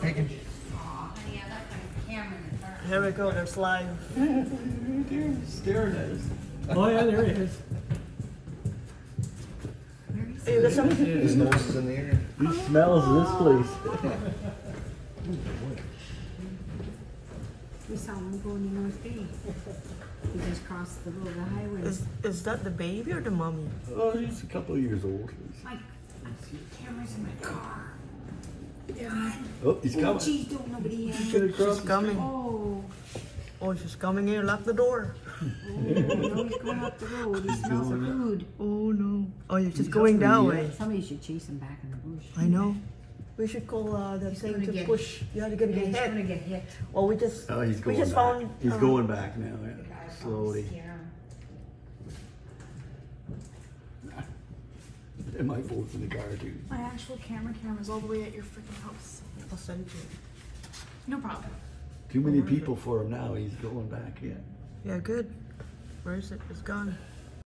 taking. I left my the. Here we go, there's live. Staring at us. Oh, yeah, there he is. Hey, you got some? His nose is in the air. He smells this place. We saw him going to North Bay. He just crossed the road, the highway. Is, is that the baby or the mommy? Oh, he's a couple of years old. Mike, I see cameras in my car. Oh, he's Oh, coming. geez, don't nobody He's gonna cross She's coming. Oh, Oh, she's coming in. Lock the door. oh, no, he's going up the road. He smells the food. Oh no. Oh, you're just He's going that hungry, way. Somebody should chase him back in the bush. I know. We should call uh, that He's thing gonna get- push. Yeah, they're gonna Yeah, get he's hit. gonna get hit. Well, we just Oh, he's going we just back. found. he's uh, going back now. Yeah. guy probably Slowly. Scared him. They might vote for the car too. My actual camera camera's all the way at your freaking house. I'll send it to you. No problem. Too many people for him now. He's going back. Yeah. Yeah, good. Where is it? It's gone.